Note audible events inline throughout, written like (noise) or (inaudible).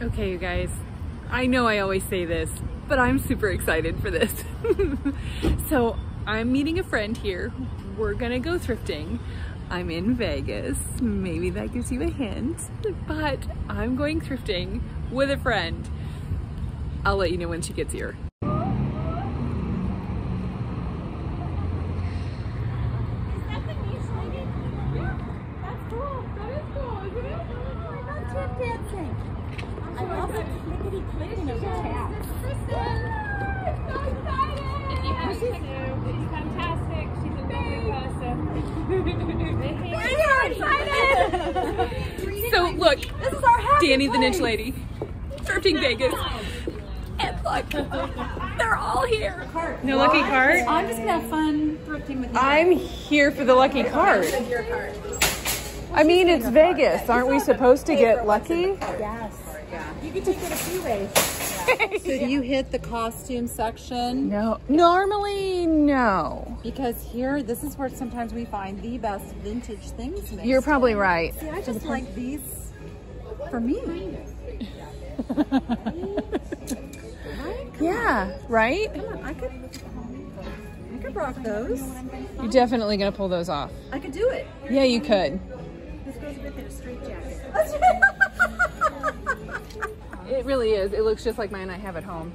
Okay, you guys, I know I always say this, but I'm super excited for this. so I'm meeting a friend here. We're gonna go thrifting. I'm in Vegas. Maybe that gives you a hint, but I'm going thrifting with a friend. I'll let you know when she gets here. (laughs) So look, This is our happy Danni the place. Niche Lady, thrifting Vegas. And look, they're all here. No lucky card? I'm just gonna have fun thrifting with you. I'm here for the lucky card. I mean, it's Vegas. Aren't we supposed to get lucky? Yes. You can take it a few ways. so do you hit the costume section? No, normally no. Because here, this is where sometimes we find the best vintage things. mixed You're probably in. right. See, I just like these for me. Yeah, right? Come on, I could, I could rock those. You're definitely gonna pull those off. I could do it. Yeah, you could. Really is. It looks just like mine I have at home.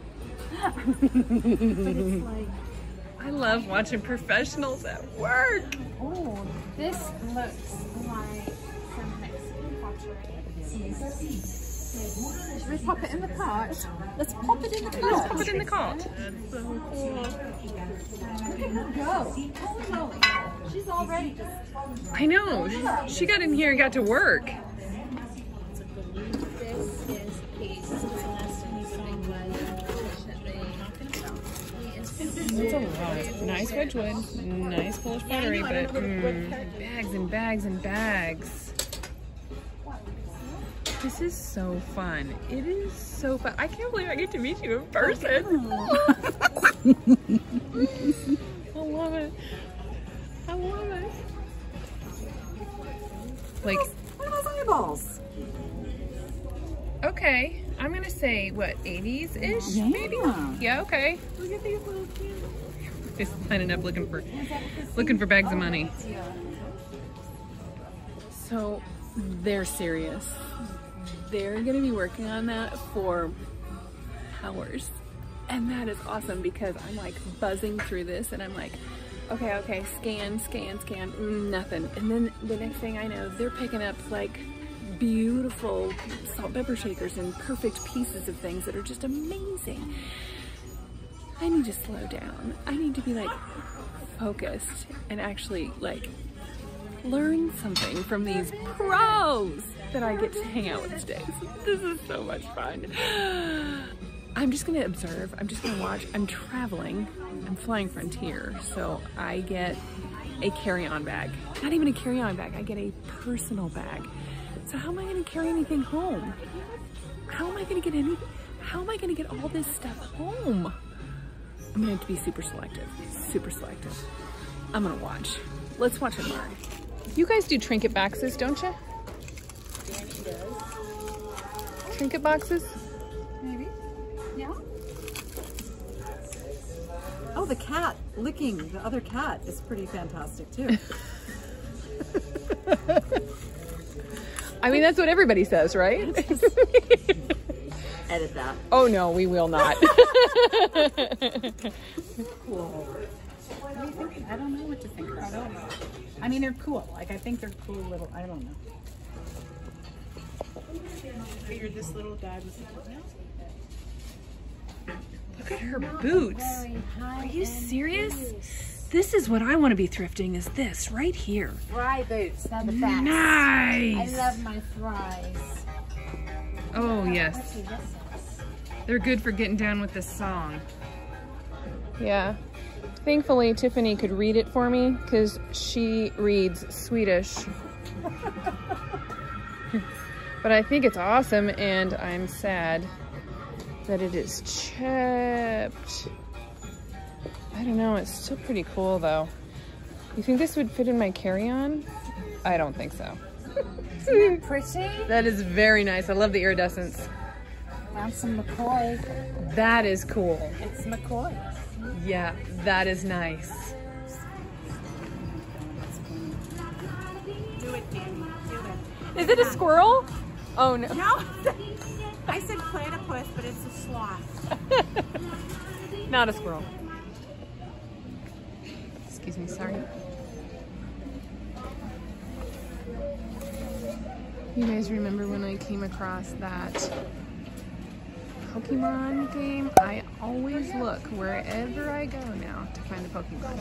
(laughs) I love watching professionals at work. Oh, this looks like some Mexican pottery. Should we pop it in the cart? Let's pop it in the Let's pop it in the cart. Go. Holy moly. She's already just. I know. She got in here and got to work. A lot. Nice Wedgwood, nice Polish pottery, but mm, bags and bags and bags. This is so fun. It is so fun. I can't believe I get to meet you in person. (laughs) I love it. I love it. Like, what are those eyeballs. okay, I'm gonna say what, 80s ish, maybe? Yeah. Yeah, okay. Look at these little cute. Just lining up looking for looking for bags of money. So they're serious. They're gonna be working on that for hours. And that is awesome because I'm like buzzing through this and I'm like, okay, okay, scan, scan, scan, nothing. And then the next thing I know, they're picking up like beautiful salt pepper shakers and perfect pieces of things that are just amazing. I need to slow down. I need to be like focused and actually like learn something from these pros that I get to hang out with today. This is so much fun. (gasps) I'm just gonna observe. I'm just gonna watch. I'm traveling. I'm flying Frontier, so I get a carry-on bag. Not even a carry-on bag. I get a personal bag. So how am I gonna carry anything home? How am I gonna get any? How am I gonna get all this stuff home? I'm gonna have to be super selective. Super selective. I'm gonna watch. Let's watch and learn. You guys do trinket boxes, don't you? Trinket boxes? Maybe. Yeah. Oh, the cat licking the other cat is pretty fantastic too. (laughs) I mean, that's what everybody says, right? (laughs) Edit that. oh no, we will not. (laughs) Cool. What do you think? I don't know what to think. I don't know. I mean, they're cool. Like, I think they're cool little. I don't know. Figured this little guy was Look at her boots. Are you serious? This is what I want to be thrifting is this right here. Fry boots, they're the best. I love my fries. Oh, yes. They're good for getting down with this song. Yeah. Thankfully, Tiffany could read it for me because she reads Swedish. (laughs) but I think it's awesome and I'm sad that it is chipped. I don't know, it's still pretty cool though. You think this would fit in my carry-on? I don't think so. (laughs) Pretty? That is very nice. I love the iridescence. Found some McCoy. That is cool. It's McCoy. Yeah, that is nice. Do it, Danni. Do it. Is it a squirrel? Oh no. No. (laughs) I said platypus, but it's a sloth. (laughs) Not a squirrel. Excuse me, sorry. You guys remember when I came across that Pokemon game? I always look wherever I go now to find a Pokemon.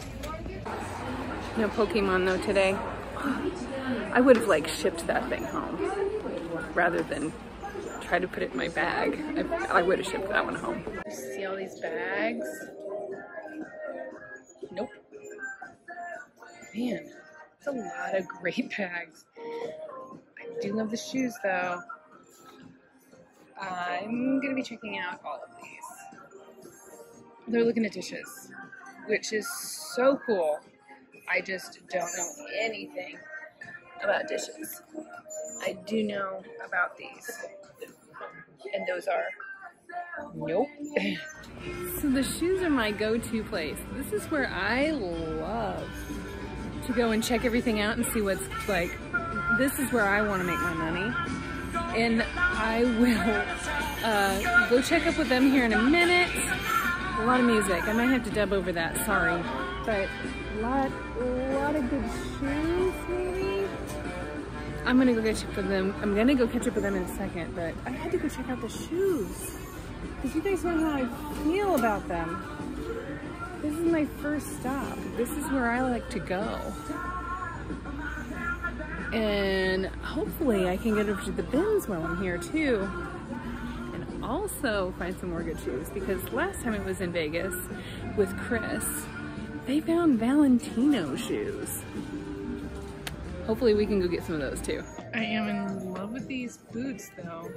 No Pokemon though today. I would have like shipped that thing home rather than try to put it in my bag. I, I would have shipped that one home. See all these bags? Nope. Man, it's a lot of great (laughs) bags. I do love the shoes though. I'm gonna be checking out all of these. They're looking at dishes, which is so cool. I just don't know anything about dishes. I do know about these. And those are nope. (laughs) so the shoes are my go-to place. This is where I love to go and check everything out and see what's like. This is where I want to make my money. And I will uh, go check up with them here in a minute. A lot of music. I might have to dub over that, sorry. But a lot, a lot of good shoes, maybe? I'm gonna go catch up with them. I'm gonna go catch up with them in a second, but I had to go check out the shoes. Because you guys know how I feel about them. This is my first stop. This is where I like to go. And hopefully I can get over to the bins while I'm here too. And also find some more good shoes because last time I was in Vegas with Chris, they found Valentino shoes. Hopefully we can go get some of those too. I am in love with these boots though.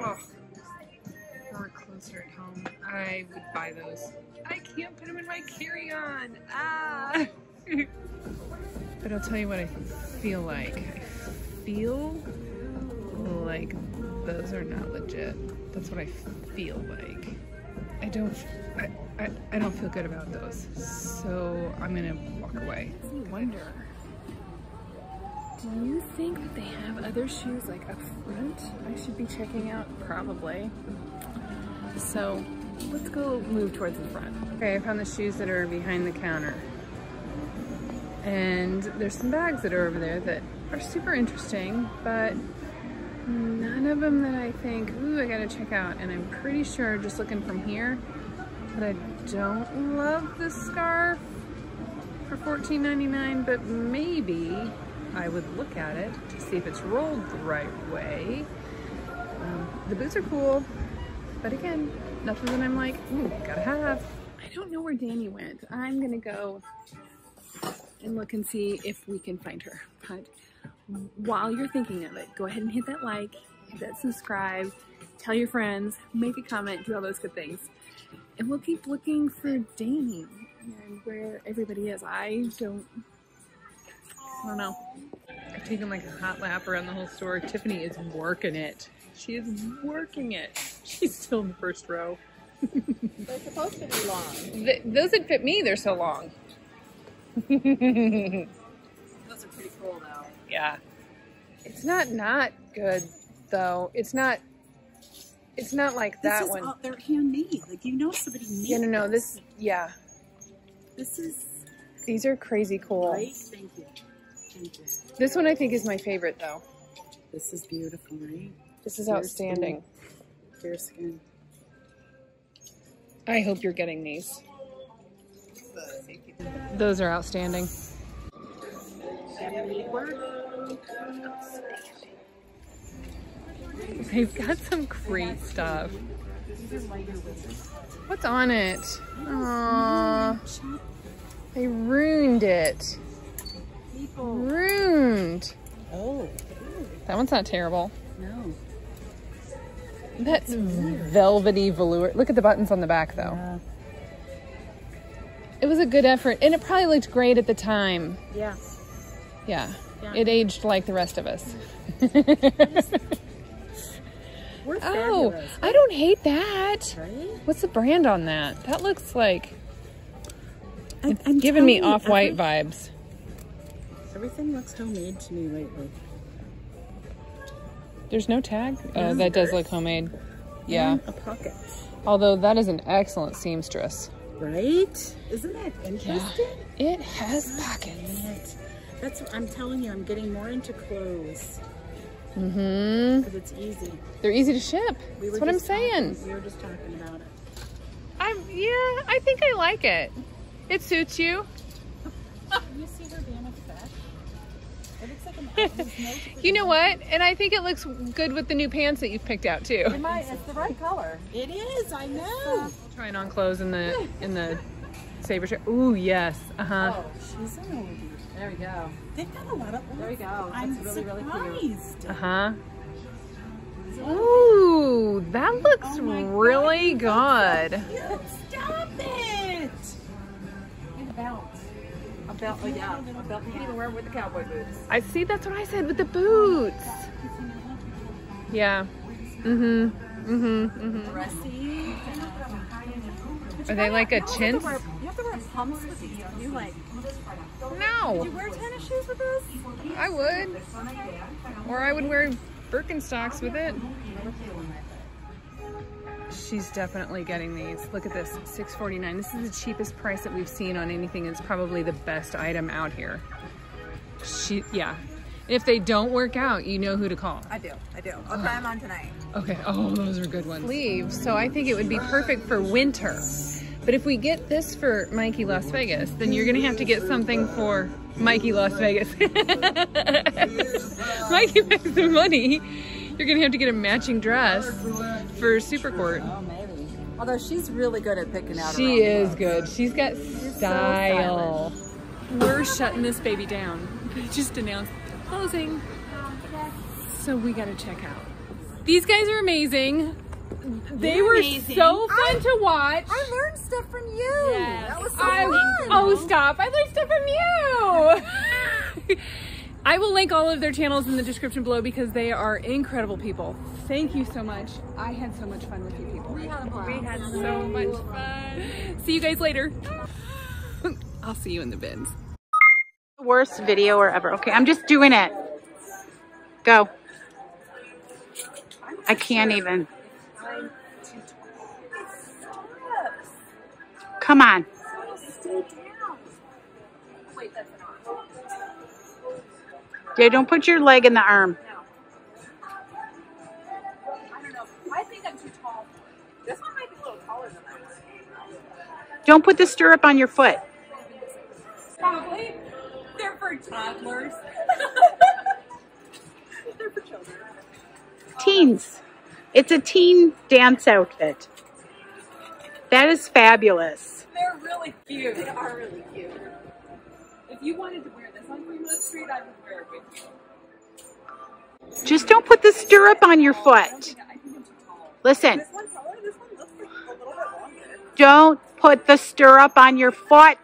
Oh, we're closer at home. I would buy those. I can't put them in my carry-on. Ah! (laughs) but I'll tell you what I feel like. I feel like those are not legit. That's what I feel like. I don't, I, I, I don't feel good about those. So I'm gonna walk away. I wonder. Do you think that they have other shoes like up front I should be checking out? Probably. So let's go move towards the front. Okay, I found the shoes that are behind the counter. And there's some bags that are over there that are super interesting, but none of them that I think, ooh, I gotta check out. And I'm pretty sure just looking from here that I don't love this scarf for $14.99, but maybe I would look at it to see if it's rolled the right way. Um, the boots are cool, but again, nothing that I'm like, ooh, gotta have. I don't know where Danni went. I'm gonna go and look and see if we can find her. But while you're thinking of it, go ahead and hit that like, hit that subscribe, tell your friends, make a comment, do all those good things. And we'll keep looking for Danni and where everybody is. I don't, I don't know. I've taken like a hot lap around the whole store. Tiffany is working it. She is working it. She's still in the first row. (laughs) They're supposed to be long. Th those that fit me, they're so long. Those are pretty cool though. Yeah. It's not not good though. It's not. It's not like This that is one. all, they're handmade. Like you know somebody made yeah, no, no. This, yeah. This is These are crazy cool. right. Thank you. Thank you. This one I think is my favorite though. This is beautiful, right? This is Fair outstanding. Fair skin. I hope you're getting these. Those are outstanding. They've got some great stuff. These are lighter wizards. What's on it? Aww. They ruined it. Ruined. Oh That one's not terrible. no. That's velvety velour. Look at the buttons on the back though. Yeah. It was a good effort and it probably looked great at the time. Yeah. Yeah. Yeah. It aged like the rest of us. (laughs) We're Oh, fabulous, I don't hate that. right? What's the brand on that? That looks like I, it's giving me off-white vibes. Everything looks homemade to me lately. There's no tag. Oh, that does look homemade. Yeah. A pocket. Although that is an excellent seamstress. Right? Isn't that interesting? It has pockets. It. That's what I'm telling you. I'm getting more into clothes Mm-hmm. because it's easy. They're easy to ship. We That's what I'm just talking- saying. we were just talking about it. I'm yeah, I think I like it. It suits you. (laughs) (laughs) You know what? And I think it looks good with the new pants that you've picked out too. My, it's the right color. It is. I know. Trying on clothes in the in the saber shirt. Ooh yes. Uh huh. Oh, she's an oldie. There we go. They've got a lot of. There we go. I'm That's really, really cute. surprised. Uh huh. Ooh, that looks Oh my God, really good. Stop it! And a belt. Oh yeah. You can even wear with the cowboy boots. I see. That's what I said with the boots. Yeah. Mm-hmm. Mm-hmm. Mm-hmm. Dressy. Are they like a You chintz? wear- You have to wear pumps with these. Don't you like? No. You wear tennis shoes with this? I would. Or I would wear Birkenstocks with it. She's definitely getting these. Look at this, $6.49. This is the cheapest price that we've seen on anything. It's probably the best item out here. She, yeah. If they don't work out, you know who to call. I do. I do. I'll try them on tonight. Okay, (laughs) oh, those are good ones. Sleeves, so I think it would be perfect for winter. But if we get this for Mikey Las Vegas, then you're gonna have to get something for Mikey Las Vegas. (laughs) Mikey makes some money. You're gonna have to get a matching dress for Super Court. Oh, maybe. Although she's really good at picking out. her She own is clothes. good. She's got style. We're shutting this baby down. They just announced closing. So we gotta check out. These guys are amazing. They were so fun to watch. I learned stuff from you. That was so I- fun. oh, stop. I learned stuff from you. (laughs) I will link all of their channels in the description below because they are incredible people. Thank you so much. I had so much fun with you people. We had a blast. We had so much fun. (laughs) See you guys later. (laughs) I'll see you in the bins. Worst video or ever. Okay, I'm just doing it. Go. I can't even. Come on. Yeah, don't put your leg in the arm. I think I'm too tall. This one might be a little taller than that. Don't put the stirrup on your foot. Probably. They're for toddlers. (laughs) They're for children. Teens. It's a teen dance outfit. That is fabulous. They're really cute. They are really cute. If you wanted to wear this on Fremont Street, I would wear it with you. Just don't put the stirrup on your foot. I think I'm too tall. Listen, This one taller. This one looks like a little bit longer. don't put the stirrup on your foot.